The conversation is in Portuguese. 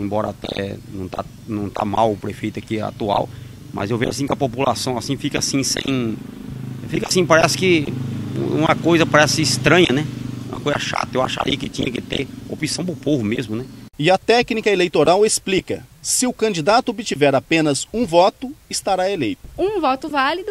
embora até não tá, não tá mal o prefeito aqui atual, mas eu vejo assim que a população assim fica assim sem. Fica assim, parece que uma coisa parece estranha, né? Uma coisa chata. Eu acharia que tinha que ter opção para o povo mesmo, né? E a técnica eleitoral explica: se o candidato obtiver apenas um voto, estará eleito. Um voto válido